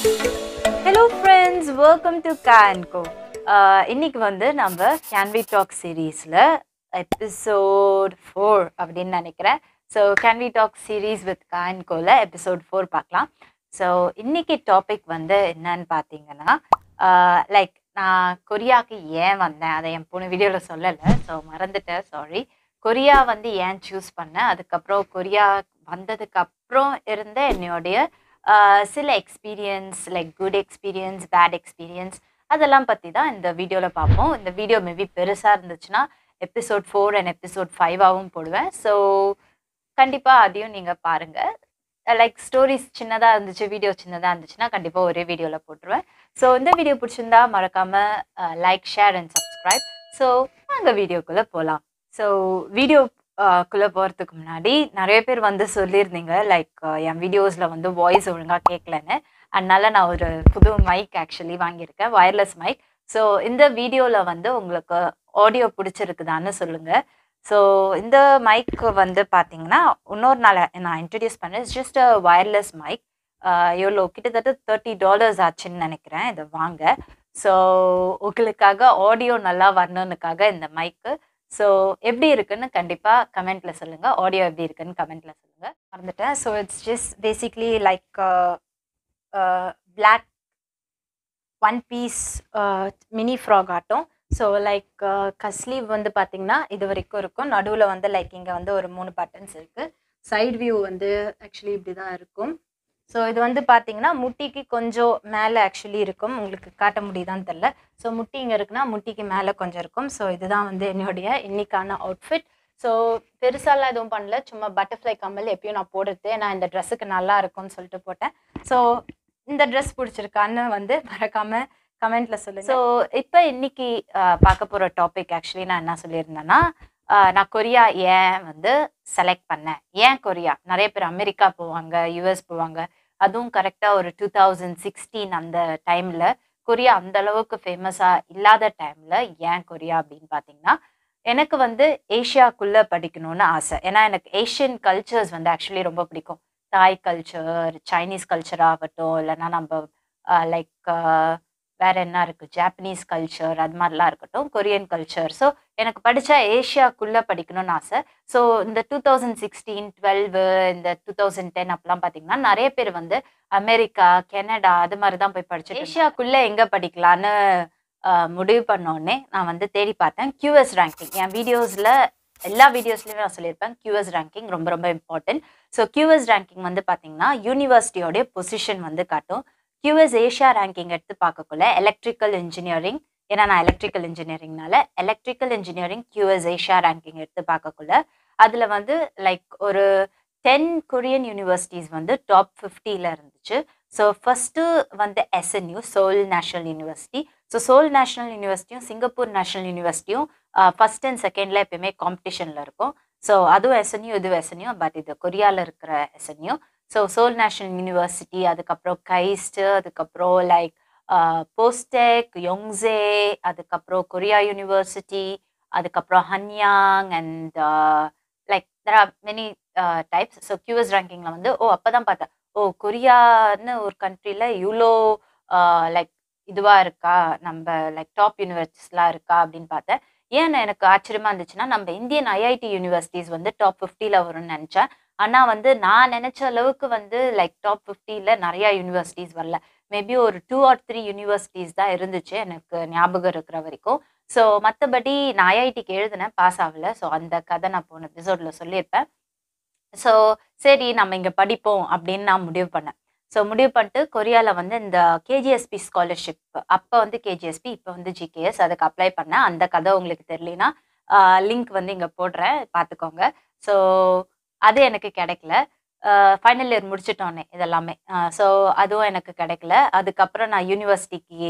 Hello friends welcome to கேன்கோ இன்னைக்கு வந்து நம்ம கேன் வி டாக் சீரீஸில் எபிசோட் ஃபோர் அப்படின்னு நினைக்கிறேன். So can we talk series with கேன்கோவில் episode four பார்க்கலாம். ஸோ இன்னைக்கு டாபிக் வந்து என்னன்னு பார்த்தீங்கன்னா uh, லைக் நான் கொரியாவுக்கு ஏன் வந்தேன்? அதை என் பொண்ணு வீடியோவில் சொல்லலை. ஸோ மறந்துட்டேன். சாரி கொரியா வந்து ஏன் சூஸ் பண்ணேன்? அதுக்கப்புறம் கொரியா வந்ததுக்கு அப்புறம் இருந்த என்னுடைய சில experience like good experience bad experience அதெல்லாம் பற்றி தான் இந்த வீடியோவில் பார்ப்போம். இந்த வீடியோ மேபி பெருசாக இருந்துச்சுன்னா எபிசோட் ஃபோர் அண்ட் எபிசோட் ஃபைவாகவும் போடுவேன். ஸோ கண்டிப்பாக அதையும் நீங்கள் பாருங்கள் லைக் ஸ்டோரிஸ் சின்னதாக இருந்துச்சு வீடியோ சின்னதாக இருந்துச்சுன்னா கண்டிப்பாக ஒரே வீடியோவில் போட்டுருவேன். ஸோ இந்த வீடியோ பிடிச்சிருந்தா மறக்காமல் like share and subscribe so நாங்கள் வீடியோக்குள்ளே போகலாம் ஸோ வீடியோ குள்ளே போகிறதுக்கு முன்னாடி நிறைய பேர் வந்து சொல்லியிருந்தீங்க லைக் என் வீடியோஸில் வந்து வாய்ஸ் ஒழுங்காக கேட்கலன்னு அதனால நான் ஒரு புது மைக் ஆக்சுவலி வாங்கியிருக்கேன் வயர்லெஸ் மைக் ஸோ இந்த வீடியோவில் வந்து உங்களுக்கு ஆடியோ பிடிச்சிருக்குதான்னு சொல்லுங்கள் ஸோ இந்த மைக்கு வந்து பார்த்தீங்கன்னா இன்னொரு நாள் நான் இன்ட்ரடியூஸ் பண்ணேன். ஜஸ்ட் அ வயர்லெஸ் மைக் எவ்வளோ கிட்டத்தட்ட தேர்ட்டி டாலர்ஸ் ஆச்சுன்னு நினைக்கிறேன் இதை வாங்க. ஸோ உங்களுக்காக ஆடியோ நல்லா வரணுன்னுக்காக இந்த மைக்கு ஸோ எப்படி இருக்குன்னு கண்டிப்பாக கமெண்ட்டில் சொல்லுங்கள் ஆடியோ எப்படி இருக்குன்னு கமெண்ட்டில் சொல்லுங்கள் மறந்துட்டேன். So it's just basically like black one piece mini frock ஆட்டும். ஸோ லைக் கஸ்லீவ் வந்து பார்த்தீங்கன்னா இது வரைக்கும் இருக்கும். நடுவில் வந்து லைக் இங்கே வந்து ஒரு மூணு பட்டன்ஸ் இருக்குது சைடு வியூ வந்து ஆக்சுவலி இப்படி தான் இருக்கும். ஸோ இது வந்து பார்த்தீங்கன்னா முட்டிக்கு கொஞ்சம் மேலே ஆக்சுவலி இருக்கும். உங்களுக்கு காட்ட முடியுதான்னு தெரில ஸோ முட்டி இங்கே இருக்குன்னா முட்டிக்கு மேலே கொஞ்சம் இருக்கும். ஸோ இதுதான் வந்து என்னுடைய இன்னைக்கான அவுட்ஃபிட் ஸோ பெருசாலாம் எதுவும் பண்ணல. சும்மா பட்டர்ஃப்ளை கம்மல் எப்பயும் நான் போடுறது நான் இந்த ட்ரெஸ்ஸுக்கு நல்லா இருக்கும்னு சொல்லிட்டு போட்டேன். ஸோ இந்த ட்ரெஸ் பிடிச்சிருக்கான்னு வந்து மறக்காம கமெண்ட்ல சொல்லுங்க. ஸோ இப்போ இன்னைக்கு பார்க்க போகிற டாபிக் ஆக்சுவலி நான் என்ன சொல்லியிருந்தேன்னா நான் கொரியா ஏன் வந்து செலக்ட் பண்ணேன்? ஏன் கொரியா? நிறைய பேர் அமெரிக்கா போவாங்க யூஎஸ் போவாங்க. அதுவும் கரெக்டாக ஒரு டூ தௌசண்ட் சிக்ஸ்டீன் அந்த டைமில் கொரியா அந்த அளவுக்கு ஃபேமஸாக இல்லாத டைமில் ஏன் கொரியா அப்படின்னு பார்த்தீங்கன்னா எனக்கு வந்து ஏஷியாக்குள்ளே படிக்கணும்னு ஆசை. ஏன்னா எனக்கு ஏஷியன் கல்ச்சர்ஸ் வந்து ஆக்சுவலி ரொம்ப பிடிக்கும். தாய் கல்ச்சர் சைனீஸ் கல்ச்சர் ஆகட்டும் இல்லைன்னா நம்ம லைக் வேற என்ன இருக்கு? ஜாப்பனீஸ் கல்ச்சர் அது மாதிரிலாம் இருக்கட்டும் கொரியன் கல்ச்சர் ஸோ எனக்கு படித்தா ஏஷியாக்குள்ளே படிக்கணும்னு ஆசை. ஸோ இந்த டூ தௌசண்ட் சிக்ஸ்டீன் டுவெல்வு இந்த டூ தௌசண்ட் டென் அப்பெல்லாம் பார்த்தீங்கன்னா நிறைய பேர் வந்து அமெரிக்கா கெனடா அது மாதிரி தான் போய் படிச்சு ஏஷியாக்குள்ளே எங்கே படிக்கலான்னு முடிவு பண்ணோடனே நான் வந்து தேடி பார்த்தேன். கியூஎஸ் ரேங்கிங் என் வீடியோஸில் எல்லா வீடியோஸ்லையுமே நான் சொல்லியிருப்பேன். கியூஎஸ் ரேங்கிங் ரொம்ப ரொம்ப இம்பார்ட்டன்ட் ஸோ கியூஎஸ் ரேங்கிங் வந்து பார்த்தீங்கன்னா யூனிவர்சிட்டியோடைய பொசிஷன் வந்து காட்டும். கியூஎஸ் ஏஷியா ரேங்கிங் எடுத்து பார்க்கக்குள்ள எலக்ட்ரிக்கல் இன்ஜினியரிங் ஏன்னா நான் electrical இன்ஜினியரிங்னால electrical engineering QS Asia ranking எடுத்து பார்க்கக்குள்ள அதில் வந்து லைக் ஒரு டென் கொரியன் யூனிவர்சிட்டிஸ் வந்து டாப் ஃபிஃப்டியில் இருந்துச்சு. ஸோ ஃபஸ்ட்டு வந்து SNU Seoul national university so Seoul national யூனிவர்சிட்டியும் Singapore national யூனிவர்சிட்டியும் ஃபஸ்ட் அண்ட் செகண்டில் எப்பயுமே காம்படிஷனில் இருக்கும். ஸோ அதுவும் எஸ்என்யூ இதுவும் எஸ்என்யூ பட் இது கொரியாவில் இருக்கிற SNU so Seoul National University அதுக்கப்புறம் கைஸ்ட்டு அதுக்கப்புறம் லைக் போஸ்டெக் யோங்ஸே அதுக்கப்புறம் கொரியா யூனிவர்சிட்டி அதுக்கப்புறம் Hanyang and like there are many types so QS ரேங்கிங்கில் வந்து ஓ அப்போ தான் பார்த்தேன். ஓ கொரியான்னு ஒரு கண்ட்ரியில் இவ்வளோ லைக் uh, இதுவாக இருக்கா? நம்ம லைக் டாப் யூனிவர்சிட்டிஸ்லாம் இருக்கா? அப்படின்னு பார்த்தேன். ஏன் எனக்கு ஆச்சரியமா இருந்துச்சுன்னா நம்ம இந்தியன் ஐஐடி யூனிவர்சிட்டிஸ் வந்து டாப் ஃபிஃப்டியில் வரும்னு நினச்சேன். ஆனால் வந்து நான் நினச்ச அளவுக்கு வந்து லைக் டாப் ஃபிஃப்டியில் நிறையா யூனிவர்சிட்டிஸ் வரல. மேபி ஒரு டூ ஆர் த்ரீ யூனிவர்சிட்டிஸ் தான் இருந்துச்சு எனக்கு ஞாபகம் இருக்கிற வரைக்கும். ஸோ மற்றபடி நான் ஐஐடிக்கு எழுதினேன் பாஸ் ஆகல. ஸோ அந்த கதை நான் போன எபிசோடில் சொல்லியிருப்பேன். ஸோ சரி நம்ம இங்கே படிப்போம் அப்படின்னு நான் முடிவு பண்ணேன். ஸோ முடிவு பண்ணிட்டு கொரியாவில் வந்து இந்த கேஜிஎஸ்பி ஸ்காலர்ஷிப் அப்போ வந்து கேஜிஎஸ்பி இப்போ வந்து ஜிகேஎஸ் அதுக்கு அப்ளை பண்ணேன். அந்த கதை உங்களுக்கு தெரியலனா லிங்க் வந்து இங்கே போடுறேன். பார்த்துக்கோங்க. ஸோ அது எனக்கு கிடைக்கல. ஃபைனல் இயர் முடிச்சிட்டோன்னே இதெல்லாமே. ஸோ அதுவும் எனக்கு கிடைக்கல. அதுக்கப்புறம் நான் யூனிவர்சிட்டிக்கு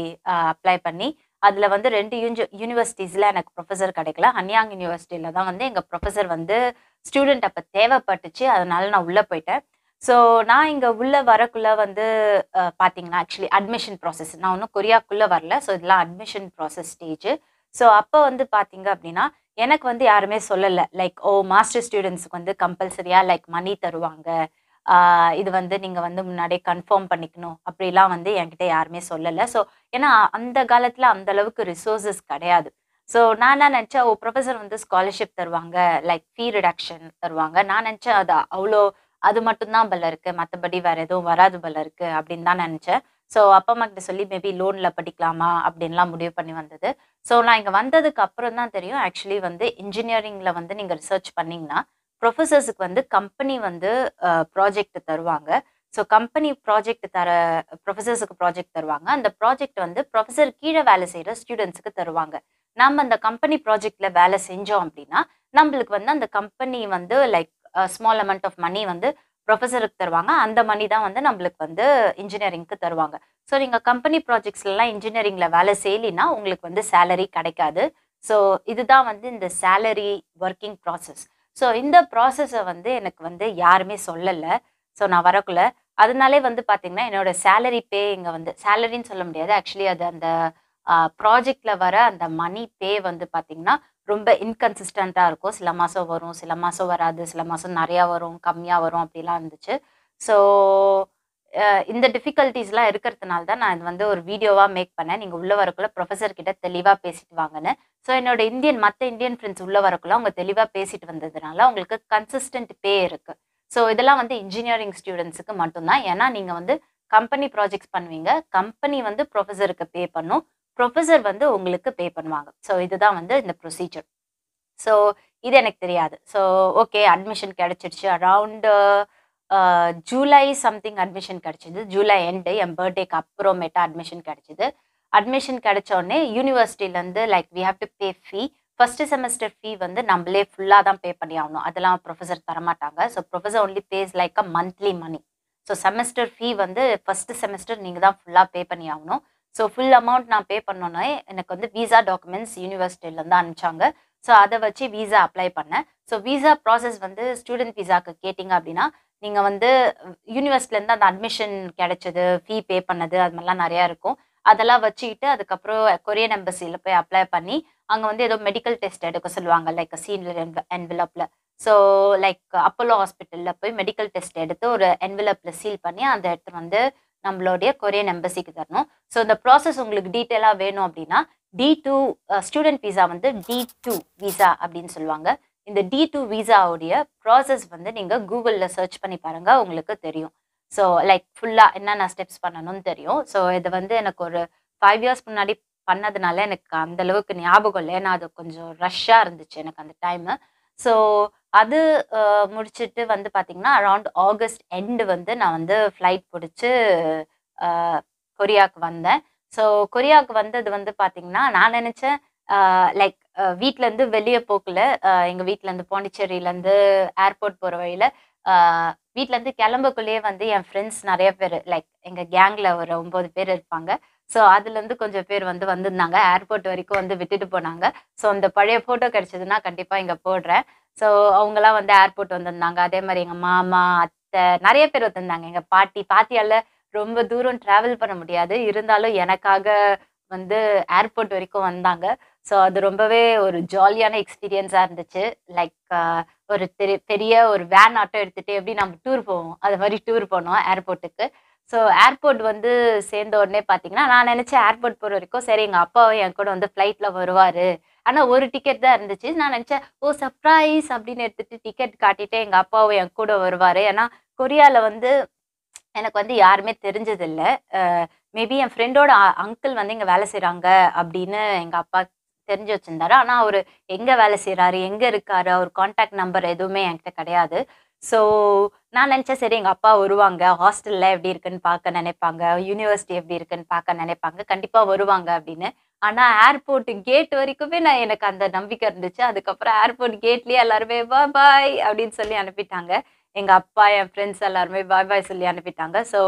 அப்ளை பண்ணி அதில் வந்து ரெண்டு யூனி யூனிவர்சிட்டிஸில் எனக்கு ப்ரொஃபஸர் கிடைக்கல. ஹன்யாங் யூனிவர்சிட்டியில் தான் வந்து எங்கள் ப்ரொஃபஸர் வந்து ஸ்டூடெண்ட் அப்போ தேவைப்பட்டுச்சு. அதனால நான் உள்ளே போயிட்டேன். ஸோ நான் இங்கே உள்ளே வரக்குள்ளே வந்து பார்த்தீங்கன்னா ஆக்சுவலி அட்மிஷன் ப்ராசஸ் நான் இன்னும் கொரியாக்குள்ளே வரல. ஸோ இதெல்லாம் அட்மிஷன் ப்ராசஸ் ஸ்டேஜ் ஸோ அப்போ வந்து பார்த்தீங்க அப்படின்னா எனக்கு வந்து யாருமே சொல்லலை. லைக் ஓ மாஸ்டர் ஸ்டூடெண்ட்ஸுக்கு வந்து கம்பல்சரியாக லைக் மணி தருவாங்க. இது வந்து நீங்கள் வந்து முன்னாடியே கன்ஃபார்ம் பண்ணிக்கணும். அப்படிலாம் வந்து என்கிட்ட யாருமே சொல்லலை. ஸோ ஏன்னா அந்த காலத்தில் அந்த அளவுக்கு ரிசோர்ஸஸ் கிடையாது. ஸோ நான் என்ன நினச்சேன் ஓ ப்ரொஃபஸர் வந்து ஸ்காலர்ஷிப் தருவாங்க. லைக் ஃபீ ரிடக்ஷன் தருவாங்க. நான் நினச்சேன் அது அவ்வளோ அது மட்டும்தான் பல இருக்குது மற்றபடி வேறு எதுவும் வராது பல இருக்கு. அப்படின்னு தான் நினச்சேன். ஸோ அப்பா அம்மா கிட்ட சொல்லி மேபி லோனில் படிக்கலாமா? அப்படின்லாம் முடிவு பண்ணி வந்தது. ஸோ நான் இங்கே வந்ததுக்கு அப்புறம் தான் தெரியும். ஆக்சுவலி வந்து இன்ஜினியரிங்கில் வந்து நீங்கள் ரிசர்ச் பண்ணிங்கன்னா ப்ரொஃபஸர்ஸுக்கு வந்து கம்பெனி வந்து ப்ராஜெக்ட் தருவாங்க. ஸோ கம்பெனி ப்ராஜெக்ட் தர ப்ரொஃபஸர்ஸுக்கு ப்ராஜெக்ட் தருவாங்க. அந்த ப்ராஜெக்ட் வந்து ப்ரொஃபஸர் கீழே வேலை செய்கிற ஸ்டூடெண்ட்ஸுக்கு தருவாங்க. நம்ம அந்த கம்பெனி ப்ராஜெக்டில் வேலை செஞ்சோம் அப்படின்னா நம்மளுக்கு வந்து அந்த கம்பெனி வந்து like small amount of money வந்து ப்ரொஃபஸருக்கு தருவாங்க. அந்த மணி தான் வந்து நம்மளுக்கு வந்து இன்ஜினியரிங்க்கு தருவாங்க. ஸோ நீங்கள் கம்பெனி ப்ராஜெக்ட்ஸ்லாம் இன்ஜினியரிங்கில் வேலை செய்யலினா உங்களுக்கு வந்து சேலரி கிடைக்காது. ஸோ இதுதான் வந்து இந்த சேலரி ஒர்க்கிங் ப்ராசஸ் ஸோ இந்த ப்ராசஸை வந்து எனக்கு வந்து யாருமே சொல்லலை. ஸோ நான் வரக்குள்ள. அதனாலே வந்து பார்த்தீங்கன்னா என்னோட சேலரி பே இங்கே வந்து சேலரின்னு சொல்ல முடியாது. ஆக்சுவலி அது அந்த ப்ராஜெக்டில் வர அந்த மணி பே வந்து பார்த்தீங்கன்னா ரொம்ப இன்கன்சிஸ்டண்ட்டாக இருக்கும். சில மாதம் வரும் சில மாதம் வராது சில மாதம் நிறையா வரும் கம்மியாக வரும் அப்படிலாம் இருந்துச்சு. ஸோ இந்த டிஃபிகல்ட்டிஸ்லாம் இருக்கிறதுனால தான் நான் இது வந்து ஒரு வீடியோவாக மேக் பண்ணேன். நீங்கள் உள்ள வரக்குள்ள ப்ரொஃபஸர் கிட்ட தெளிவாக பேசிட்டு வாங்கன்னு. ஸோ என்னோட இந்தியன் மற்ற இந்தியன் ஃப்ரெண்ட்ஸ் உள்ள வரக்குள்ள அவங்க தெளிவாக பேசிட்டு வந்ததுனால அவங்களுக்கு கன்சிஸ்டன்ட் பே இருக்குது ஸோ இதெல்லாம் வந்து இன்ஜினியரிங் ஸ்டூடெண்ட்ஸுக்கு மட்டும்தான். ஏன்னா நீங்கள் வந்து கம்பெனி ப்ராஜெக்ட்ஸ் பண்ணுவீங்க. கம்பெனி வந்து ப்ரொஃபஸருக்கு பே பண்ணும். ப்ரொஃபஸர் வந்து உங்களுக்கு பே பண்ணுவாங்க. ஸோ இதுதான் வந்து இந்த ப்ரொசீஜர் ஸோ இது எனக்கு தெரியாது. ஸோ ஓகே அட்மிஷன் கிடச்சிருச்சு அரவுண்டு ஜூலை சம்திங் அட்மிஷன் கிடைச்சிது. ஜூலை எண்டு என் பர்த்டேக்கு அப்புறமேட்டா அட்மிஷன் கிடச்சிது. அட்மிஷன் கிடைச்ச உடனே like we have to pay fee first semester fee வந்து நம்மளே ஃபுல்லாக தான் பே பண்ணி ஆகணும். அதெல்லாம் ப்ரொஃபஸர் தரமாட்டாங்க. So professor only pays like a monthly money so semester fee வந்து ஃபர்ஸ்ட் செமஸ்டர் நீங்கள் தான் ஃபுல்லாக பே பண்ணி ஆகணும். ஸோ ஃபுல் அமௌண்ட் நான் பே பண்ணோன்னே எனக்கு வந்து விசா டாக்குமெண்ட்ஸ் யூனிவர்சிட்டியிலேருந்து அனுப்பிச்சாங்க. ஸோ அதை வச்சு விசா அப்ளை பண்ணேன். ஸோ விசா ப்ராசஸ் வந்து ஸ்டூடெண்ட் விசாவுக்கு கேட்டிங்க அப்படின்னா நீங்கள் வந்து யூனிவர்சிட்டிலேருந்து அந்த அட்மிஷன் கிடைச்சது ஃபீ பே பண்ணது அது மாதிரிலாம் நிறையா இருக்கும். அதெல்லாம் வச்சுக்கிட்டு அதுக்கப்புறம் கொரியன் எம்பசியில் போய் அப்ளை பண்ணி அங்கே வந்து ஏதோ மெடிக்கல் டெஸ்ட் எடுக்க சொல்லுவாங்க லைக் சீனியர் என்விலப்பில் ஸோ லைக் அப்போலோ ஹாஸ்பிட்டலில் போய் மெடிக்கல் டெஸ்ட் எடுத்து ஒரு என்வெலப்பில் சீல் பண்ணி அந்த இடத்துல வந்து நம்மளுடைய கொரியன் எம்பசிக்கு தரணும். ஸோ இந்த ப்ராசஸ் உங்களுக்கு டீட்டெயிலாக வேணும் அப்படின்னா டி டூ ஸ்டூடெண்ட் விசா வந்து டி டூ விசா அப்படின்னு சொல்லுவாங்க. இந்த டி டூ விசாவுடைய ப்ராசஸ் வந்து நீங்கள் கூகுளில் சர்ச் பண்ணி பாருங்கள் உங்களுக்கு தெரியும். ஸோ லைக் ஃபுல்லாக என்னென்ன ஸ்டெப்ஸ் பண்ணணும்னு தெரியும். ஸோ இது வந்து எனக்கு ஒரு ஃபைவ் இயர்ஸ் முன்னாடி பண்ணதுனால எனக்கு அந்த அளவுக்கு ஞாபகம் இல்லை. ஏன்னா அது கொஞ்சம் ரஷ்ஷாக இருந்துச்சு எனக்கு அந்த டைமு ஸோ அது முடிச்சுட்டு வந்து பார்த்தீங்கன்னா அரவுண்ட் ஆகஸ்ட் எண்டு வந்து நான் வந்து ஃப்ளைட் பிடிச்சி கொரியாவுக்கு வந்தேன். ஸோ கொரியாவுக்கு வந்தது வந்து பார்த்தீங்கன்னா நான் நினச்சேன் லைக் வீட்டிலேருந்து வெளியே போக்கில் எங்கள் வீட்டிலேருந்து பாண்டிச்சேரியிலேருந்து ஏர்போர்ட் போகிற வழியில் வீட்டிலேருந்து கிளம்பக்குள்ளேயே வந்து என் ஃப்ரெண்ட்ஸ் நிறைய பேர் லைக் எங்கள் கேங்கில் ஒரு ஒம்பது பேர் இருப்பாங்க. ஸோ அதுலேருந்து கொஞ்சம் பேர் வந்து வந்திருந்தாங்க. ஏர்போர்ட் வரைக்கும் வந்து விட்டுட்டு போனாங்க. ஸோ அந்த பழைய ஃபோட்டோ கிடைச்சதுன்னா கண்டிப்பாக இங்கே போடுறேன். ஸோ அவங்களாம் வந்து ஏர்போர்ட் வந்திருந்தாங்க. அதே மாதிரி எங்கள் மாமா அத்தை நிறைய பேர் வந்திருந்தாங்க. எங்கள் பாட்டி பாட்டியால் ரொம்ப தூரம் ட்ராவல் பண்ண முடியாது. இருந்தாலும் எனக்காக வந்து ஏர்போர்ட் வரைக்கும் வந்தாங்க. ஸோ அது ரொம்பவே ஒரு ஜாலியான எக்ஸ்பீரியன்ஸாக இருந்துச்சு. லைக் ஒரு பெரிய ஒரு வேன் ஆட்டோ எடுத்துகிட்டு எப்படி நம்ம டூர் போவோம்? அது மாதிரி டூர் போனோம் ஏர்போர்ட்டுக்கு ஸோ ஏர்போர்ட் வந்து சேர்ந்த உடனே பார்த்தீங்கன்னா நான் நினச்சேன் ஏர்போர்ட் போகிற வரைக்கும் சரி எங்கள் அப்பாவும் என் கூட வந்து ஃப்ளைட்டில் வருவார். ஆனால் ஒரு டிக்கெட் தான் இருந்துச்சு. நான் நினச்சேன் ஓ சர்ப்ரைஸ் அப்படின்னு எடுத்துட்டு டிக்கெட் காட்டிட்டு எங்கள் அப்பாவும் என் கூட வருவார். ஏன்னா கொரியாவில் வந்து எனக்கு வந்து யாருமே தெரிஞ்சதில்லை. மேபி என் ஃப்ரெண்டோட அங்கிள் வந்து இங்கே வேலை செய்கிறாங்க அப்படின்னு எங்கள் அப்பா தெரிஞ்சு வச்சுருந்தாரு. ஆனால் அவர் எங்கே வேலை செய்கிறாரு எங்கே இருக்காரு அவர் காண்டாக்ட் நம்பர் எதுவுமே என்கிட்ட கிடையாது. ஸோ நான் நினச்சேன் சரி எங்கள் அப்பா வருவாங்க. ஹாஸ்டலில் எப்படி இருக்குன்னு பார்க்க நினைப்பாங்க. யூனிவர்சிட்டி எப்படி இருக்குன்னு பார்க்க நினைப்பாங்க. கண்டிப்பாக வருவாங்க அப்படின்னு. ஆனால் ஏர்போர்ட் கேட் வரைக்குமே நான் எனக்கு அந்த நம்பிக்கை இருந்துச்சு. அதுக்கப்புறம் ஏர்போர்ட் கேட்லேயே எல்லாருமே பா பாய் அப்படின்னு சொல்லி அனுப்பிட்டாங்க. எங்கள் அப்பா என் ஃப்ரெண்ட்ஸ் எல்லாருமே பாய் பாய் சொல்லி அனுப்பிட்டாங்க. ஸோ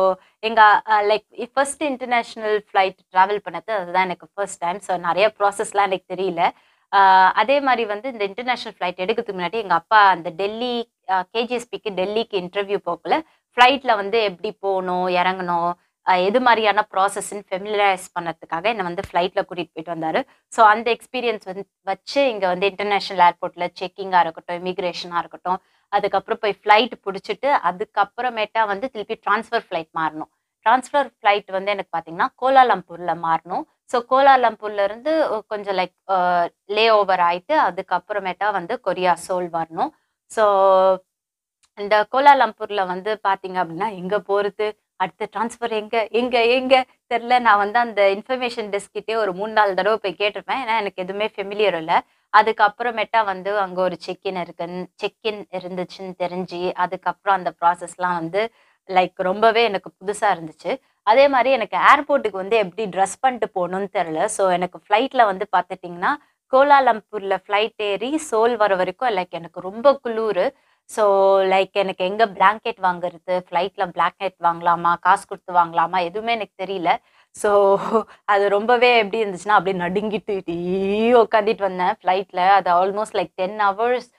எங்கள் like first international flight travel பண்ணது. அதுதான் எனக்கு ஃபர்ஸ்ட் டைம் ஸோ நிறைய ப்ராசஸ்லாம் எனக்கு தெரியல. அதே மாதிரி வந்து இந்த இன்டர்நேஷ்னல் ஃப்ளைட் எடுக்கிறதுக்கு முன்னாடி எங்கள் அப்பா அந்த டெல்லி கேஜிஎஸ்பிக்கு டெல்லிக்கு இன்டர்வியூ போகல ஃப்ளைட்டில் வந்து எப்படி போகணும் இறங்கணும் எது மாதிரியான ப்ராசஸ்ன்னு ஃபெமிலரைஸ் பண்ணதுக்காக என்னை வந்து ஃப்ளைட்டில் கூட்டிகிட்டு போயிட்டு வந்தார். ஸோ அந்த எக்ஸ்பீரியன்ஸ் வந்து வச்சு இங்கே வந்து இன்டர்நேஷ்னல் ஏர்போர்ட்டில் செக்கிங்காக இருக்கட்டும் இமிக்ரேஷனாக இருக்கட்டும் அதுக்கப்புறம் போய் ஃப்ளைட் பிடிச்சிட்டு அதுக்கப்புறமேட்டா வந்து திருப்பி ட்ரான்ஸ்ஃபர் ஃப்ளைட் மாறணும். ட்ரான்ஸ்ஃபர் ஃப்ளைட் வந்து எனக்கு பார்த்தீங்கன்னா கோலாலம்பூரில் மாறணும். ஸோ கோலாலம்பூர்லேருந்து கொஞ்சம் லைக் லே ஓவர் ஆகிட்டு அதுக்கப்புறமேட்டா வந்து கொரியா சோல் வரணும். ஸோ இந்த கோலாலம்பூரில் வந்து பார்த்தீங்க அப்படின்னா எங்கே போகிறது அடுத்த ட்ரான்ஸ்ஃபர் எங்கே? எங்கே எங்கே? தெரில நான் வந்து அந்த இன்ஃபர்மேஷன் டெஸ்கிட்டே ஒரு மூணு நாலு தடவை போய் கேட்டிருப்பேன். ஏன்னா எனக்கு எதுவுமே ஃபெமிலியர் இல்லை. அதுக்கப்புறமேட்டா வந்து அங்கே ஒரு செக்இன் இருக்குன்னு செக்இன் இருந்துச்சுன்னு தெரிஞ்சு அதுக்கப்புறம் அந்த ப்ராசஸ்லாம் வந்து லைக் ரொம்பவே எனக்கு புதுசாக இருந்துச்சு. அதே மாதிரி எனக்கு ஏர்போர்ட்டுக்கு வந்து எப்படி ட்ரெஸ் பண்ணிட்டு போகணும்னு தெரில ஸோ எனக்கு ஃப்ளைட்டில் வந்து பார்த்துட்டிங்கன்னா கோலாலம்பூரில் ஃப்ளைட் ஏறி சோல் வர வரைக்கும் லைக் எனக்கு ரொம்ப குளிர். ஸோ லைக் எனக்கு எங்கே பிளாங்கெட் வாங்குறது ஃப்ளைட்டில் பிளாங்கெட் வாங்கலாமா காசு கொடுத்து வாங்கலாமா எதுவுமே எனக்கு தெரியல. ஸோ அது ரொம்பவே எப்படி இருந்துச்சுன்னா அப்படியே நடுங்கிட்டு உட்காந்துட்டு வந்தேன் ஃப்ளைட்டில் அது ஆல்மோஸ்ட் லைக் டென் ஹவர்ஸ்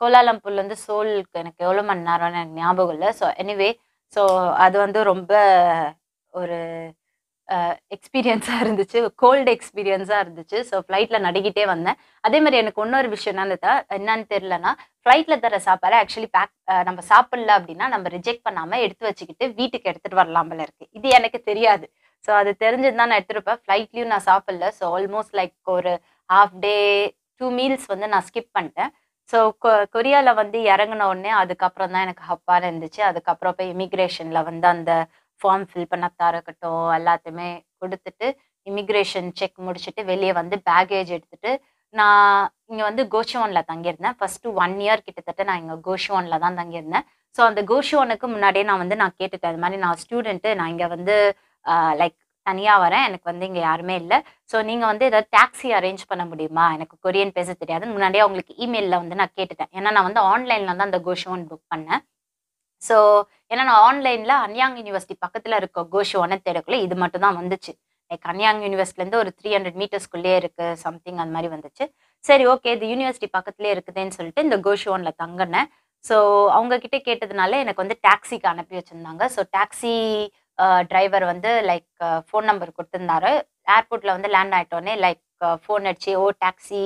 கோலாலம்பூர்லேருந்து சோலுக்கு எனக்கு எவ்வளோ மணி நேரம்னு எனக்கு ஞாபகம் இல்லை. ஸோ எனிவே ஸோ அது வந்து ரொம்ப ஒரு எக்ஸ்பீரியன்ஸாக இருந்துச்சு. கோல்டு எக்ஸ்பீரியன்ஸாக இருந்துச்சு. ஸோ ஃப்ளைட்டில் நடிக்கிட்டே வந்தேன். அதே மாதிரி எனக்கு இன்னொரு விஷயம் என்னன்னு தா- என்னன்னு தெரிலனா ஃப்ளைட்டில் தர சாப்பாடு ஆக்சுவலி பேக் நம்ம சாப்பிடல அப்படின்னா நம்ம ரிஜெக்ட் பண்ணாமல் எடுத்து வச்சுக்கிட்டு வீட்டுக்கு எடுத்துகிட்டு வரலாமல் இருக்குது இருக்கு. இது எனக்கு தெரியாது. ஸோ அது தெரிஞ்சது தான் நான் எடுத்துருப்பேன் ஃப்ளைட்லேயும் நான் சாப்பிடல. ஸோ ஆல்மோஸ்ட் லைக் ஒரு ஹாஃப் டே டூ மீல்ஸ் வந்து நான் ஸ்கிப் பண்ணிட்டேன். ஸோ கொரியாவில் வந்து இறங்கின உடனே அதுக்கப்புறம் தான் எனக்கு ஹப்பாக இருந்துச்சு. அதுக்கப்புறம் போய் இமிக்ரேஷனில் வந்து அந்த ஃபார்ம் ஃபில் பண்ணத்தா இருக்கட்டும் எல்லாத்தையுமே கொடுத்துட்டு இமிக்ரேஷன் செக் முடிச்சுட்டு வெளியே வந்து பேகேஜ் எடுத்துட்டு நான் இங்கே வந்து கோஷுவானில் தங்கியிருந்தேன். ஃபர்ஸ்ட் ஒன் இயர் கிட்டத்தட்ட நான் இங்கே கோஷுவானில் தான் தங்கியிருந்தேன். ஸோ அந்த கோஷுவானுக்கு முன்னாடியே நான் வந்து நான் கேட்டுட்டேன். அது மாதிரி நான் ஸ்டூடெண்ட்டு நான் இங்கே வந்து லைக் தனியாக வரேன். எனக்கு வந்து இங்கே யாருமே இல்லை. ஸோ நீங்கள் வந்து ஏதாவது டாக்ஸி அரேஞ்ச் பண்ண முடியுமா? எனக்கு கொரியன் பேச தெரியாது. முன்னாடியே அவங்களுக்கு இமெயிலில் வந்து நான் கேட்டுட்டேன். ஏன்னா நான் வந்து ஆன்லைனில் தான் அந்த கோஷுவான் புக் பண்ணேன். ஸோ ஏன்னா நான் ஆன்லைனில் அன்யாங் யூனிவர்சிட்டி பக்கத்தில் இருக்க கோஷுவானை ஒனத்தேடக்குள்ளே இது மட்டும் தான் வந்துச்சு லைக் அன்யாங் யூனிவர்சிட்டிலேருந்து ஒரு த்ரீ ஹண்ட்ரட் மீட்டர்ஸ்குள்ளேயே இருக்குது சம்திங் அந்த மாதிரி வந்துச்சு. சரி ஓகே இது யூனிவர்சிட்டி பக்கத்துலேயே இருக்குதுன்னு சொல்லிட்டு இந்த கோஷுவானில் தங்கினேன். ஸோ அவங்கக்கிட்ட கேட்டதுனால எனக்கு வந்து டாக்ஸிக்கு அனுப்பி வச்சுருந்தாங்க. ஸோ டாக்ஸி டிரைவர் வந்து லைக் ஃபோன் நம்பர் கொடுத்துருந்தாரு. ஏர்போர்ட்டில் வந்து லேண்ட் ஆகிட்டோன்னே லைக் ஃபோன் அடிச்சு ஓ டாக்ஸி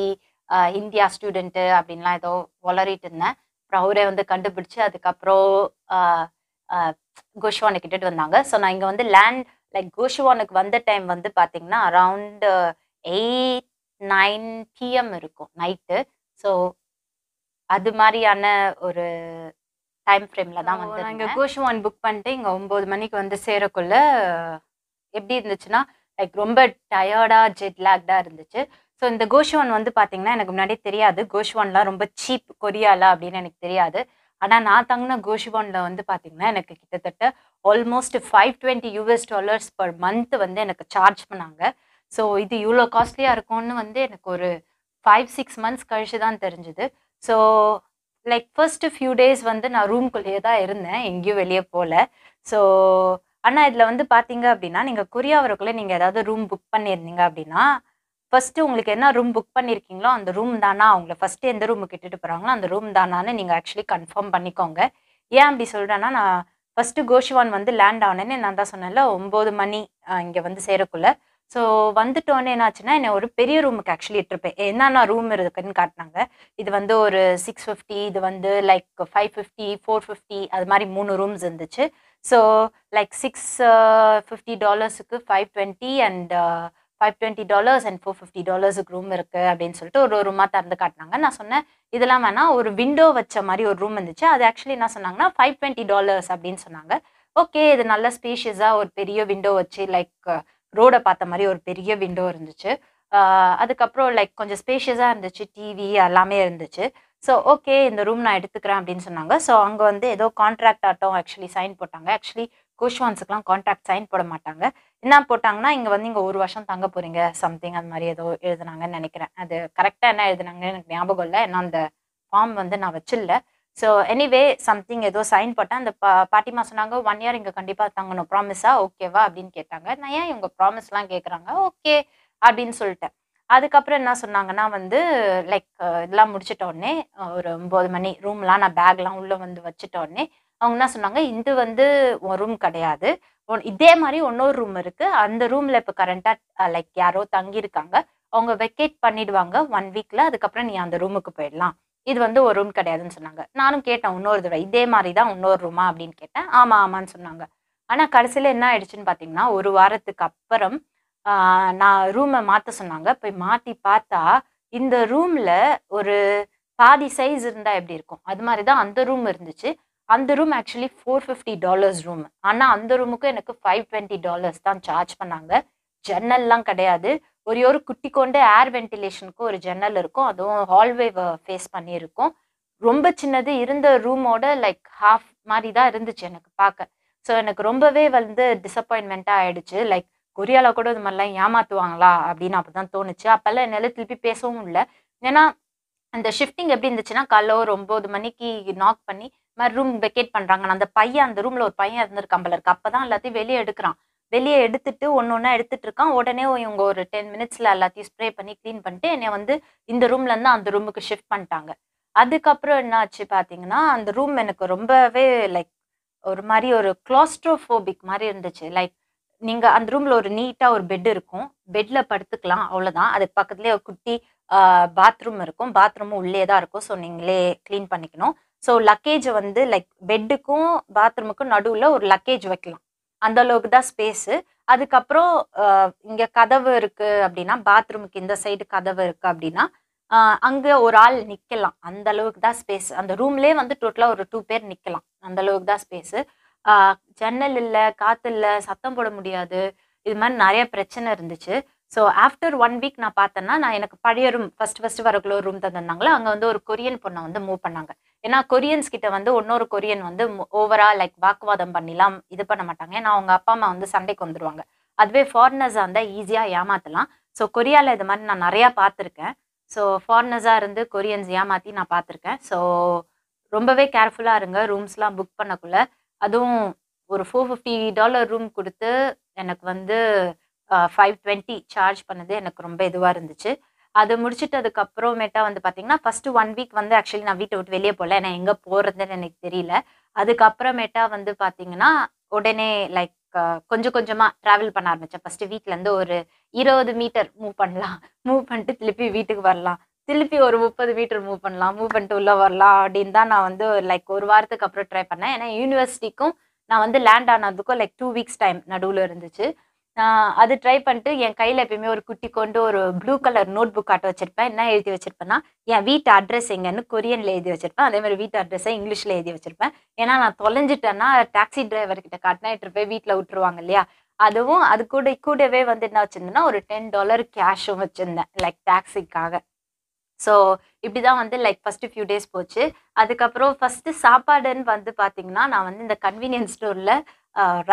இந்தியா ஸ்டூடெண்ட்டு அப்படின்லாம் ஏதோ வளரிட்டு இருந்தேன். அப்புறம் அவரே வந்து கண்டுபிடிச்சு அதுக்கப்புறம் கோஷ்வானுக்கு கிட்டுட்டு வந்தாங்க. ஸோ நான் இங்கே வந்து லேண்ட் லைக் கோஷ்வானுக்கு வந்த டைம் வந்து பார்த்தீங்கன்னா அரவுண்ட் எயிட் நைன் பிஎம் இருக்கும் நைட்டு ஸோ அது மாதிரியான ஒரு டைம் ஃப்ரேமில் தான் வந்து இங்கே கோஷ்வான் புக் பண்ணிட்டு இங்கே ஒம்பது மணிக்கு வந்து சேரக்குள்ள எப்படி இருந்துச்சுன்னா லைக் ரொம்ப டயர்டாக ஜெட் லேக்டாக இருந்துச்சு. ஸோ இந்த கோஷ்வான் வந்து பார்த்தீங்கன்னா எனக்கு முன்னாடியே தெரியாது. கோஷ்வான்லாம் ரொம்ப சீப் கொரியாலா அப்படின்னு எனக்கு தெரியாது. ஆனால் நான் தங்கின கோஷ்வானில் வந்து பார்த்தீங்கன்னா எனக்கு கிட்டத்தட்ட almost five twenty US dollars per month வந்து எனக்கு சார்ஜ் பண்ணாங்க. ஸோ இது இவ்வளோ காஸ்ட்லியாக இருக்கும்னு வந்து எனக்கு ஒரு ஃபைவ் சிக்ஸ் மந்த்ஸ் கழிச்சு தான் தெரிஞ்சுது. So like first few days வந்து நான் ரூம்குள்ளேயே தான் இருந்தேன். எங்கேயும் வெளியே போகல ஸோ ஆனால் இதில் வந்து பார்த்தீங்க அப்படின்னா நீங்கள் கொரியா வரக்குள்ளே நீங்கள் ஏதாவது ரூம் புக் பண்ணியிருந்தீங்க அப்படின்னா ஃபஸ்ட்டு உங்களுக்கு என்ன ரூம் புக் பண்ணியிருக்கீங்களோ அந்த ரூம் தானா அவங்கள ஃபஸ்ட்டு எந்த ரூமுக்கு இட்டுட்டு போகிறாங்களோ அந்த ரூம் தானான்னு நீங்கள் ஆக்சுவலி கன்ஃபார்ம் பண்ணிக்கோங்க. ஏன் அப்படி சொல்கிறேன்னா நான் ஃபஸ்ட்டு கோஷிவான் வந்து லேண்ட் ஆனேன்னு நான் தான் சொன்னேன்ல ஒம்பது மணி இங்கே வந்து சேரக்குள்ள. ஸோ வந்துட்டோன்னே என்னாச்சுன்னா என்னை ஒரு பெரிய ரூமுக்கு ஆக்சுவலி இட்டிருப்பேன். என்னென்ன ரூம் இருக்குன்னு காட்டினாங்க. இது வந்து ஒரு சிக்ஸ் ஃபிஃப்டி இது வந்து like five fifty four fifty அது மாதிரி மூணு ரூம்ஸ் இருந்துச்சு. So like six fifty டாலர்ஸுக்கு five twenty and five twenty dollars and four fifty டாலர்ஸுக்கு room இருக்குது அப்படின்னு சொல்லிட்டு ஒரு ரூமாக திறந்து காட்டினாங்க. நான் சொன்னேன் இதெல்லாம் வேணாம் ஒரு விண்டோ வச்ச மாதிரி ஒரு ரூம் இருந்துச்சு. அது ஆக்சுவலி என்ன சொன்னாங்கன்னா ஃபைவ் டுவெண்ட்டி டாலர்ஸ் அப்படின்னு சொன்னாங்க. ஓகே இது நல்ல ஸ்பேஷியஸாக ஒரு பெரிய விண்டோ வச்சு லைக் ரோடை பார்த்த மாதிரி ஒரு பெரிய விண்டோ இருந்துச்சு. அதுக்கப்புறம் லைக் கொஞ்சம் ஸ்பேஷியஸாக இருந்துச்சு. டிவி எல்லாமே இருந்துச்சு. ஸோ ஓகே இந்த ரூம் நான் எடுத்துக்கிறேன் அப்படின்னு சொன்னாங்க. ஸோ அங்கே வந்து ஏதோ கான்ட்ராக்ட் ஆட்டம் ஆக்சுவலி சைன் போட்டாங்க. ஆக்சுவலி கோஷ்வான்ஸுக்குலாம் கான்ட்ராக்ட் சைன் போட மாட்டாங்க. என்ன போட்டாங்கன்னா இங்கே வந்து இங்கே ஒரு வருஷம் தங்க போகிறீங்க சம்திங் அந்த மாதிரி ஏதோ எழுதுனாங்கன்னு நினைக்கிறேன். அது கரெக்டாக என்ன எழுதுனாங்கன்னு எனக்கு ஞாபகம் இல்லை. ஏன்னா அந்த ஃபார்ம் வந்து நான் வச்சில்ல. ஸோ எனிவே சம்திங் ஏதோ சைன் போட்டேன் அந்த பா பாட்டிமா சொன்னாங்க ஒன் இயர் இங்கே கண்டிப்பாக தங்கணும். ப்ராமிஸா ஓகேவா அப்படின்னு கேட்டாங்க. நான் ஏன் இவங்க ப்ராமிஸ்லாம் கேட்குறாங்க ஓகே அப்படின்னு சொல்லிட்டேன். அதுக்கப்புறம் என்ன சொன்னாங்கன்னா வந்து லைக் இதெல்லாம் முடிச்சிட்டோடனே ஒரு ஒம்பது மணி ரூம்லாம் நான் பேக்லாம் உள்ளே வந்து வச்சுட்டோடனே அவங்க என்ன சொன்னாங்க இது வந்து ரூம் கிடையாது. இதே மாதிரி இன்னொரு ரூம் இருக்குது அந்த ரூமில் இப்போ கரண்டா லைக் யாரோ தங்கியிருக்காங்க. அவங்க வெக்கேட் பண்ணிடுவாங்க ஒன் வீக்கில் அதுக்கப்புறம் நீ அந்த ரூமுக்கு போயிடலாம். இது வந்து ஒரு ரூம் கிடையாதுன்னு சொன்னாங்க. நானும் கேட்டேன் இன்னொரு தடவை. இதே மாதிரி தான் இன்னொரு ரூமா அப்படின்னு கேட்டேன். ஆமாம் ஆமான்னு சொன்னாங்க. ஆனால் கடைசியில் என்ன ஆயிடுச்சுன்னு பாத்தீங்கன்னா ஒரு வாரத்துக்கு அப்புறம் நான் ரூமை மாற்ற சொன்னாங்க. போய் மாற்றி பார்த்தா இந்த ரூமில் ஒரு பாதி சைஸ் இருந்தால் எப்படி இருக்கும்? அது மாதிரி தான் அந்த ரூம் இருந்துச்சு. அந்த room actually four fifty dollars room ஆனால் அந்த ரூமுக்கு எனக்கு ஃபைவ் டுவெண்ட்டி டாலர்ஸ் தான் சார்ஜ் பண்ணாங்க. ஜன்னல்லாம் கிடையாது. ஒரே ஒரு குட்டி கொண்டு ஏர் வென்டிலேஷனுக்கு ஒரு ஜன்னல் இருக்கும். அதுவும் ஹால்வே ஃபேஸ் பண்ணியிருக்கும். ரொம்ப சின்னது இருந்த ரூமோட லைக் ஹாஃப் மாதிரி தான் இருந்துச்சு எனக்கு பார்க்க. ஸோ எனக்கு ரொம்பவே வந்து டிசப்பாயின்மெண்ட்டாக ஆயிடுச்சு. லைக் கொரியாவில் கூட இது மாதிரிலாம் ஏமாத்துவாங்களா அப்படின்னு அப்போ தான் தோணுச்சு. அப்போல்லாம் என்னால் திருப்பி பேசவும் இல்லை. ஏன்னா அந்த ஷிஃப்டிங் எப்படி இருந்துச்சுன்னா காலைல ஒரு ஒம்பது மணிக்கு நாக் பண்ணி மாதிரி ரூம் வெக்கேட் பண்ணுறாங்க அந்த பையன் அந்த ரூமில் ஒரு பையன் இருந்திருக்கான் போல இருக்கு. அப்போ தான் எல்லாத்தையும் வெளியே எடுக்கிறான். வெளியே எடுத்துட்டு ஒன்று ஒன்றா எடுத்துட்டு இருக்கான். உடனே இவங்க ஒரு டென் மினிட்ஸில் எல்லாத்தையும் ஸ்ப்ரே பண்ணி க்ளீன் பண்ணிட்டு என்னை வந்து இந்த ரூம்லேருந்து அந்த ரூமுக்கு ஷிஃப்ட் பண்ணிட்டாங்க. அதுக்கப்புறம் என்ன ஆச்சு பார்த்தீங்கன்னா அந்த ரூம் எனக்கு ரொம்பவே லைக் ஒரு மாதிரி ஒரு க்ளாஸ்ட்ரோஃபோபிக் மாதிரி இருந்துச்சு. லைக் நீங்கள் அந்த ரூமில் ஒரு நீட்டாக ஒரு பெட் இருக்கும். பெட்டில் படுத்துக்கலாம் அவ்வளோதான் அதுக்கு பக்கத்துலேயே ஒரு குட்டி பாத்ரூம் இருக்கும். பாத்ரூமும் உள்ளே தான் இருக்கும். ஸோ நீங்களே க்ளீன் பண்ணிக்கணும். ஸோ லக்கேஜை வந்து லைக் பெட்டுக்கும் பாத்ரூமுக்கும் நடுவில் ஒரு லக்கேஜ் வைக்கலாம். அந்த அளவுக்கு தான் ஸ்பேஸு அதுக்கப்புறம் இங்கே கதவு இருக்குது அப்படின்னா பாத்ரூமுக்கு இந்த சைடு கதவு இருக்குது அப்படின்னா அங்கே ஒரு ஆள் நிற்கலாம் அந்த அளவுக்கு தான் ஸ்பேஸ் அந்த ரூம்லேயே வந்து டோட்டலாக ஒரு டூ பேர் நிற்கலாம் அந்த அளவுக்கு தான் ஸ்பேஸு ஜன்னல் இல்லை காற்று இல்லை சத்தம் போட முடியாது. இது மாதிரி நிறைய பிரச்சனை இருந்துச்சு. ஸோ ஆஃப்டர் ஒன் வீக் நான் பார்த்தேன்னா நான் எனக்கு பழைய ரூம் ஃபர்ஸ்ட் ஃபர்ஸ்ட் வரக்குள்ள ஒரு ரூம் தந்திருந்தாங்களா அங்கே வந்து ஒரு கொரியன் பொண்ணை வந்து மூவ் பண்ணாங்க. ஏன்னா கொரியன்ஸ் கிட்ட வந்து இன்னொரு கொரியன் வந்து ஓவரா லைக் வாக்குவாதம் பண்ணிலாம் இது பண்ண மாட்டாங்க. ஏன்னா அவங்க அப்பா அம்மா வந்து சண்டைக்கு வந்துடுவாங்க அதுவே ஃபாரினர்ஸாக இருந்தால் ஈஸியாக ஏமாத்தலாம். ஸோ கொரியாவில் இது மாதிரி நான் நிறையா பார்த்துருக்கேன். ஸோ ஃபாரினர்ஸாக இருந்து கொரியன்ஸ் ஏமாற்றி நான் பார்த்துருக்கேன். ஸோ ரொம்பவே கேர்ஃபுல்லாக இருங்க. ரூம்ஸ்லாம் புக் பண்ணக்குள்ள. அதுவும் ஒரு ஃபோர் ஃபிஃப்டி டாலர் ரூம் கொடுத்து எனக்கு வந்து ஃபைவ் டுவெண்ட்டி சார்ஜ் பண்ணது எனக்கு ரொம்ப இதுவாக இருந்துச்சு. அது முடிச்சுட்டு அப்புறமேட்டா வந்து பார்த்தீங்கன்னா ஃபர்ஸ்ட் ஒன் வீக் வந்து ஆக்சுவலி நான் வீட்டை விட்டு வெளியே போகல. ஏன்னா எங்கே போகிறதுன்னு எனக்கு தெரியல. அதுக்கப்புறமேட்டா வந்து பார்த்தீங்கன்னா உடனே லைக் கொஞ்சம் கொஞ்சமாக ட்ராவல் பண்ண ஆரம்பித்தேன் ஃபஸ்ட்டு வீட்லேருந்து ஒரு இருபது மீட்டர் மூவ் பண்ணலாம். மூவ் பண்ணிட்டு திருப்பி வீட்டுக்கு வரலாம். திருப்பி ஒரு முப்பது மீட்டர் மூவ் பண்ணலாம். மூவ் பண்ணிட்டு உள்ளே வரலாம் அப்படின்னு தான் நான் வந்து லைக் ஒரு வாரத்துக்கு அப்புறம் ட்ரை பண்ணேன். ஏன்னா யூனிவர்சிட்டிக்கும் நான் வந்து லேண்ட் ஆனதுக்கும் லைக் டூ வீக்ஸ் டைம் நடுவில் இருந்துச்சு. அது ட்ரை பண்ணிட்டு என் கையில் எப்பயுமே ஒரு குட்டி கொண்டு ஒரு ப்ளூ கலர் நோட் புக் ஆட்ட வச்சிருப்பேன். என்ன எழுதி வச்சிருப்பேன்னா என் வீட்டு அட்ரஸ் எங்கன்னு கொரியனில் எழுதி வச்சிருப்பேன். அதே மாதிரி வீட்டு அட்ரஸை இங்கிலீஷில் எழுதி வச்சிருப்பேன். ஏன்னா நான் தொலைஞ்சிட்டேன்னா டாக்ஸி டிரைவர் கிட்ட காட்டினா எடுத்துட்டு போய் வீட்டில் விட்டுருவாங்க இல்லையா? அதுவும் அது கூட கூடவே வந்து என்ன வச்சிருந்தேன்னா ஒரு டென் டாலர் கேஷும் வச்சிருந்தேன் லைக் டாக்ஸிக்காக ஸோ இப்படி தான் வந்து லைக் ஃபஸ்ட்டு ஃபியூ டேஸ் போச்சு. அதுக்கப்புறம் ஃபஸ்ட்டு சாப்பாடுன்னு வந்து பார்த்தீங்கன்னா நான் வந்து இந்த கன்வீனியன்ஸ் ஸ்டோரில்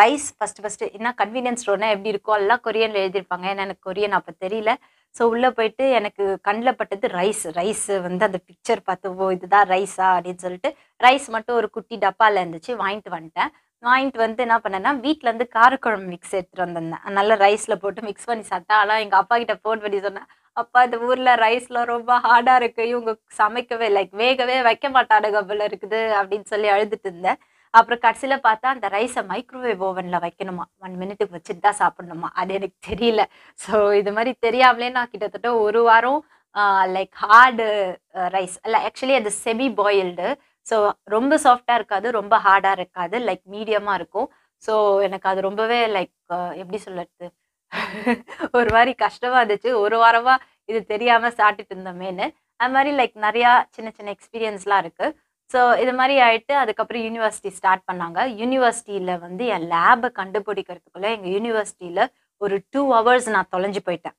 ரைஸ் ஃபஸ்ட்டு ஃபஸ்ட்டு என்ன கன்வீனியன்ஸ் ஸ்டோர்னா எப்படி இருக்கோ எல்லாம் கொரியனில் எழுதியிருப்பாங்க. ஏன்னா எனக்கு கொரியன் அப்போ தெரியல. ஸோ உள்ளே போயிட்டு எனக்கு கண்ணில் பட்டது ரைஸ் ரைஸ் வந்து அந்த பிக்சர் பார்த்து ஓ இதுதான் ரைஸா அப்படின்னு சொல்லிட்டு ரைஸ் மட்டும் ஒரு குட்டி டப்பாவில் இருந்துச்சு. வாங்கிட்டு வந்துட்டேன். வாங்கிட்டு வந்து என்ன பண்ணேன்னா வீட்டிலேருந்து காரக்குழம்பு மிக்ஸ் எடுத்துகிட்டு வந்திருந்தேன். நல்லா ரைஸில் போட்டு மிக்ஸ் பண்ணி சாப்பிட்டேன். ஆனால் எங்கள் அப்பா கிட்ட ஃபோன் பண்ணி சொன்னேன் அப்பா இந்த ஊரில் ரைஸ்லாம் ரொம்ப ஹார்டாக இருக்கு. இவங்க சமைக்கவே லைக் வேகவே வைக்க மாட்டானுங்க போல இருக்குது அப்படின்னு சொல்லி அழுதுட்டு இருந்தேன். அப்புறம் கடைசியில் பார்த்தா அந்த ரைஸை மைக்ரோவேவ் ஓவனில் வைக்கணுமா? ஒன் மினிட்டுக்கு வச்சுட்டு தான் சாப்பிடணுமா? அது எனக்கு தெரியல. ஸோ இது மாதிரி தெரியாமலே நான் கிட்டத்தட்ட ஒரு வாரம் லைக் ஹார்டு ரைஸ் இல்லை ஆக்சுவலி அது செமி பாயில்டு ஸோ ரொம்ப சாஃப்டாக இருக்காது ரொம்ப ஹார்டாக இருக்காது. லைக் மீடியமாக இருக்கும். ஸோ எனக்கு அது ரொம்பவே லைக் எப்படி சொல்லுறது ஒரு மாதிரி கஷ்டமாக இருந்துச்சு. ஒரு வாரமாக இது தெரியாமல் சாப்பிட்டுட்டு இருந்தோமேனு அது மாதிரி லைக் நிறையா சின்ன சின்ன எக்ஸ்பீரியன்ஸ்லாம் இருக்குது ஸோ இது மாதிரி ஆயிட்டு அதுக்கப்புறம் யூனிவர்சிட்டி ஸ்டார்ட் பண்ணாங்க. யூனிவர்சிட்டியில் வந்து என் லேபை கண்டுபிடிக்கிறதுக்குள்ள எங்கள் யூனிவர்சிட்டியில் ஒரு டூ ஹவர்ஸ் நான் தொலைஞ்சு போயிட்டேன்.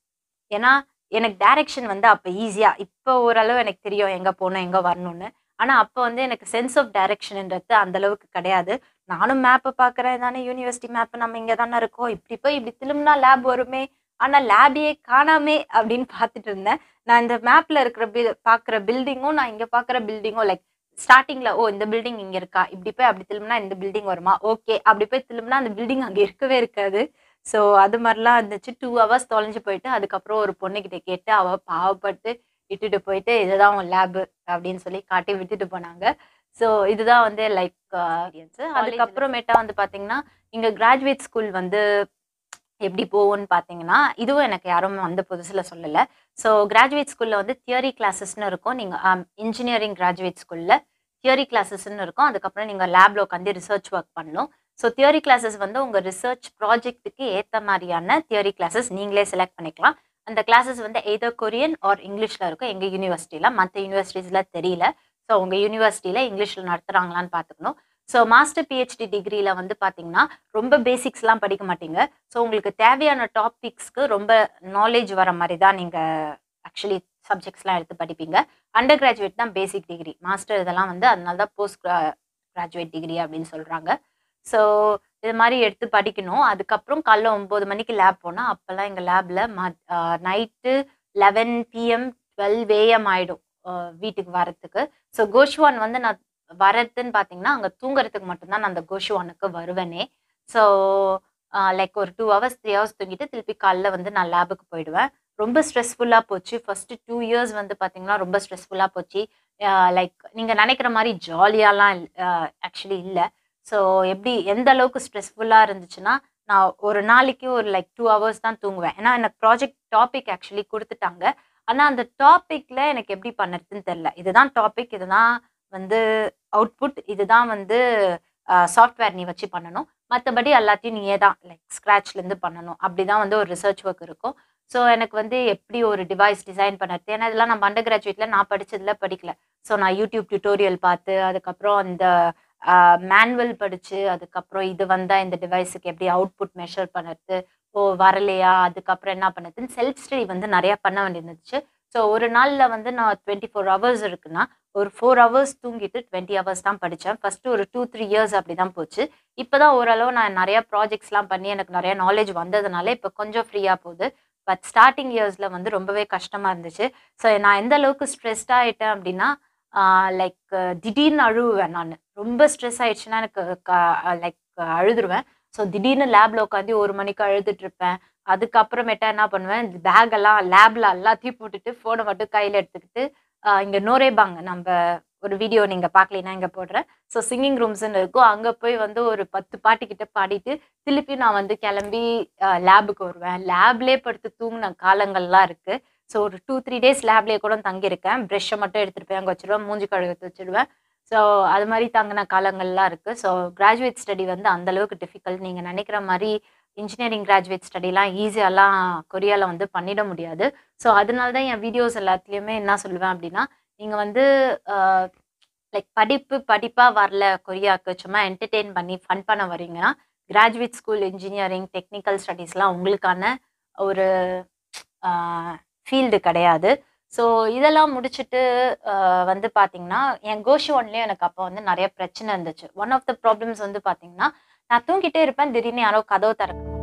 ஏன்னா எனக்கு டைரெக்ஷன் வந்து அப்போ ஈஸியாக இப்போ ஓரளவு எனக்கு தெரியும் எங்கே போகணும் எங்கே வரணும்னு. ஆனால் அப்போ வந்து எனக்கு சென்ஸ் ஆஃப் டைரக்ஷன்ன்றது அந்த அளவுக்கு கிடையாது. நானும் மேப்பை பார்க்குறேன் தானே யூனிவர்சிட்டி மேப்பு நம்ம இங்கே தானே இருக்கோம். இப்படி போய் இப்படி திரும்பினா லேப் வருமே. ஆனால் லேபையே காணாமே அப்படின்னு பார்த்துட்டு இருந்தேன். நான் இந்த மேப்பில் இருக்கிற பில் பார்க்குற பில்டிங்கும் நான் இங்கே பார்க்குற பில்டிங்கும் லைக் ஸ்டார்டிங்கில் ஓ இந்த பில்டிங் இங்கே இருக்கா? இப்படி போய் அப்படி திரும்பினா இந்த பில்டிங் வருமா? ஓகே. அப்படி போய் திரும்பினா அந்த பில்டிங் அங்கே இருக்கவே இருக்காது. ஸோ அது மாதிரிலாம் இருந்துச்சு டூ ஹவர்ஸ் தொலைஞ்சு போயிட்டு அதுக்கப்புறம் ஒரு பொண்ணுக்கிட்ட கேட்டு அவள் பாவப்பட்டு இட்டுட்டு போயிட்டு இதுதான் உன் லேபு அப்படின்னு சொல்லி காட்டி விட்டுட்டு போனாங்க. ஸோ இதுதான் வந்து லைக் அதுக்கப்புறமேட்டா வந்து பார்த்தீங்கன்னா இங்கே கிராஜுவேட் ஸ்கூல் வந்து எப்படி போகும்னு பார்த்தீங்கன்னா இதுவும் எனக்கு யாரும் வந்து புதுசில் சொல்லலை. ஸோ கிராஜுவேட் ஸ்கூலில் வந்து தியரி கிளாஸஸ்னு இருக்கும். நீங்கள் இன்ஜினியரிங் கிராஜுவேட் ஸ்கூலில் தியரி கிளாஸஸ்ன்னு இருக்கும். அதுக்கப்புறம் நீங்கள் லேபில் உட்காந்து ரிசர்ச் ஒர்க் பண்ணணும். ஸோ தியரி கிளாஸஸ் வந்து உங்கள் ரிசர்ச் ப்ராஜெக்ட்டுக்கு ஏற்ற மாதிரியான தியரி கிளாஸஸ் நீங்களே செலக்ட் பண்ணிக்கலாம். அந்த கிளாஸஸ் வந்து எதோ கொரியன் ஆர் இங்கிலீஷில் இருக்கும். எங்கள் யூனிவர்சிட்டியில் மற்ற யூனிவர்சிட்டிஸில் தெரியல. ஸோ உங்கள் யூனிவர்சிட்டியில் இங்கிலீஷில் நடத்துகிறாங்களான்னு பார்த்துக்கணும் ஸோ மாஸ்டர் பிஹெச்டி டிகிரியில் வந்து பார்த்தீங்கன்னா ரொம்ப பேசிக்ஸ்லாம் படிக்க மாட்டீங்க. ஸோ உங்களுக்கு தேவையான டாபிக்ஸ்க்கு ரொம்ப நாலேஜ் வர மாதிரி தான் நீங்கள் ஆக்சுவலி சப்ஜெக்ட்ஸ்லாம் எடுத்து படிப்பீங்க. அண்டர் கிராஜுவேட் தான் பேசிக் டிகிரி மாஸ்டர் இதெல்லாம் வந்து அதனால தான் போஸ்ட் கிராஜுவேட் டிகிரி அப்படின்னு சொல்கிறாங்க ஸோ இது மாதிரி எடுத்து படிக்கணும். அதுக்கப்புறம் காலைல ஒம்பது மணிக்கு லேப் போனால் அப்போல்லாம் எங்கள் லேபில் ம night eleven PM twelve AM ஆகிடும் வீட்டுக்கு வரத்துக்கு ஸோ கோஷ்வான் வந்து நான் வரதுன்னு பார்த்தீங்கன்னா அங்கே தூங்குறதுக்கு மட்டும்தான் நான் அந்த கோஷுவானுக்கு வருவேனே. ஸோ லைக் ஒரு டூ ஹவர்ஸ் த்ரீ ஹவர்ஸ் தூங்கிட்டு திருப்பி காலைல வந்து நான் லேபுக்கு போயிடுவேன். ரொம்ப ஸ்ட்ரெஸ்ஃபுல்லாக போச்சு. ஃபஸ்ட்டு டூ இயர்ஸ் வந்து பார்த்தீங்கன்னா ரொம்ப ஸ்ட்ரெஸ்ஃபுல்லாக போச்சு. லைக் நீங்கள் நினைக்கிற மாதிரி ஜாலியாலாம் ஆக்சுவலி இல்லை. ஸோ எப்படி எந்த அளவுக்கு ஸ்ட்ரெஸ்ஃபுல்லாக இருந்துச்சுன்னா நான் ஒரு நாளைக்கு ஒரு லைக் டூ ஹவர்ஸ் தான் தூங்குவேன். ஏன்னா எனக்கு ப்ராஜெக்ட் டாபிக் ஆக்சுவலி கொடுத்துட்டாங்க. ஆனால் அந்த டாப்பிக்கில் எனக்கு எப்படி பண்ணுறதுன்னு தெரில இதுதான் டாபிக் இதுதான் வந்து அவுட்புட் இதுதான் வந்து சாஃப்ட்வேர் நீ வச்சு பண்ணணும். மற்றபடி எல்லாத்தையும் நீயே தான் லைக் ஸ்க்ராட்ச்லேருந்து பண்ணணும். அப்படி தான் வந்து ஒரு ரிசர்ச் ஒர்க் இருக்கும். ஸோ எனக்கு வந்து எப்படி ஒரு டிவைஸ் டிசைன் பண்ணுறது ஏன்னா இதெல்லாம் நம்ம அண்டர் கிராஜுவேட்டில் நான் படித்ததில் படிக்கல. ஸோ நான் யூடியூப் டியூட்டோரியல் பார்த்து அதுக்கப்புறம் அந்த மேனுவல் படித்து அதுக்கப்புறம் இது வந்தால் இந்த டிவைஸுக்கு எப்படி அவுட்புட் மெஷர் பண்ணுறது ஓ வரலையா? அதுக்கப்புறம் என்ன பண்ணுறதுன்னு செல்ஃப் ஸ்டடி வந்து நிறையா பண்ண வேண்டியிருந்துச்சு. ஸோ ஒரு நாளில் வந்து நான் டுவெண்ட்டி ஃபோர் ஹவர்ஸ் இருக்குன்னா ஒரு ஃபோர் ஹவர்ஸ் தூங்கிட்டு டுவெண்ட்டி ஹவர்ஸ் தான் படித்தேன். ஃபஸ்ட்டு ஒரு டூ த்ரீ இயர்ஸ் அப்படி தான் போச்சு. இப்போ தான் ஓரளவு நான் நிறையா ப்ராஜெக்ட்ஸ்லாம் பண்ணி எனக்கு நிறையா நாலேஜ் வந்ததுனால இப்போ கொஞ்சம் ஃப்ரீயாக போகுது. பட் ஸ்டார்டிங் இயர்ஸில் வந்து ரொம்பவே கஷ்டமாக இருந்துச்சு. ஸோ நான் எந்த அளவுக்கு ஸ்ட்ரெஸ்ட் ஆகிட்டேன் அப்படின்னா லைக் திடீர்னு அழுவேன் நான். ரொம்ப ஸ்ட்ரெஸ் ஆயிடுச்சுன்னா எனக்கு லைக் அழுதுருவேன். ஸோ திடீர்னு லேபில் உட்காந்து ஒரு மணிக்கு அழுதுட்டு இருப்பேன். அதுக்கப்புறமேட்டா என்ன பண்ணுவேன்? பேக் எல்லாம் லேபில் எல்லாத்தையும் போட்டுட்டு ஃபோனை மட்டும் கையில் எடுத்துக்கிட்டு இங்கே நோரேபாங்க நம்ம ஒரு வீடியோ நீங்கள் பார்க்கலனா இங்கே போடுறேன். ஸோ சிங்கிங் ரூம்ஸ்ன்னு இருக்கும். அங்கே போய் வந்து ஒரு பத்து பாட்டுக்கிட்ட பாடிட்டு திருப்பி நான் வந்து கிளம்பி லேபுக்கு வருவேன். லேப்லேயே படுத்து தூங்கின காலங்கள்லாம் இருக்குது ஸோ ஒரு டூ த்ரீ டேஸ் லேப்லேயே கூட தங்கியிருக்கேன். ப்ரெஷ்ஷை மட்டும் எடுத்துகிட்டு போய் அங்கே வச்சுருவேன். மூஞ்சி கழுகத்து வச்சிருவேன். ஸோ அது மாதிரி தங்கின காலங்கள்லாம் இருக்குது ஸோ கிராஜுவேட் ஸ்டடி வந்து அந்தளவுக்கு டிஃபிகல்ட் நீங்கள் நினைக்கிற மாதிரி இன்ஜினியரிங் கிராஜுவேட் ஸ்டடிலாம் ஈஸியாலாம் கொரியாவில் வந்து பண்ணிட முடியாது. ஸோ அதனால தான் என் வீடியோஸ் எல்லாத்துலேயுமே என்ன சொல்லுவேன் அப்படின்னா நீங்கள் வந்து லைக் படிப்பு படிப்பாக வரல கொரியாவுக்கு சும்மா என்டர்டெயின் பண்ணி ஃபன் பண்ண வரீங்கன்னா கிராஜுவேட் ஸ்கூல் இன்ஜினியரிங் டெக்னிக்கல் ஸ்டடீஸ்லாம் உங்களுக்கான ஒரு ஃபீல்டு கிடையாது. ஸோ இதெல்லாம் முடிச்சுட்டு வந்து பார்த்தீங்கன்னா என் கோஷி ஒன்லேயும் எனக்கு அப்போ வந்து நிறைய பிரச்சனை இருந்துச்சு. ஒன் ஆஃப் த ப்ராப்ளம்ஸ் வந்து பார்த்தீங்கன்னா நான் தூங்கிட்டே இருப்பேன் திடீர்னு யாரோ கதவு திறக்கணும்